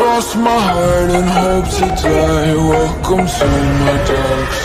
Cross my heart and hope to die. Welcome to my dark